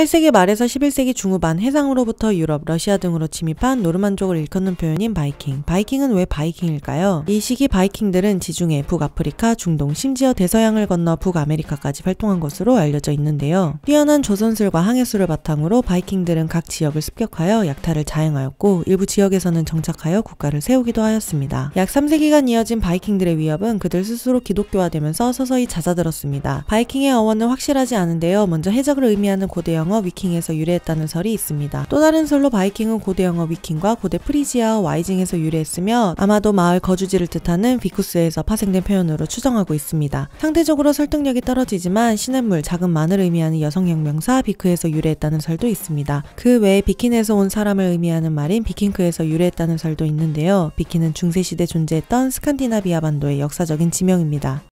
8세기 말에서 11세기 중후반 해상으로부터 유럽, 러시아 등으로 침입한 노르만족을 일컫는 표현인 바이킹. 바이킹은 왜 바이킹일까요? 이 시기 바이킹들은 지중해, 북아프리카, 중동, 심지어 대서양을 건너 북아메리카까지 활동한 것으로 알려져 있는데요. 뛰어난 조선술과 항해술을 바탕으로 바이킹들은 각 지역을 습격하여 약탈을 자행하였고 일부 지역에서는 정착하여 국가를 세우기도 하였습니다. 약 3세기간 이어진 바이킹들의 위협은 그들 스스로 기독교화되면서 서서히 잦아들었습니다. 바이킹의 어원은 확실하지 않은데요. 먼저 해적을 의미하는 고대 영어 wicing에서 유래했다는 설이 있습니다. 또 다른 설로 바이킹은 고대 영어 wicing과 고대 프리지아어 witsing에서 유래했으며 아마도 마을 거주지를 뜻하는 vicus에서 파생된 표현으로 추정하고 있습니다. 상대적으로 설득력이 떨어지지만 시냇물, 작은 만을 의미하는 여성형 명사 비크에서 유래했다는 설도 있습니다. 그 외에 비킨에서 온 사람을 의미하는 말인 비킨크에서 유래했다는 설도 있는데요. 비킨은 중세시대 존재했던 스칸디나비아 반도의 역사적인 지명입니다.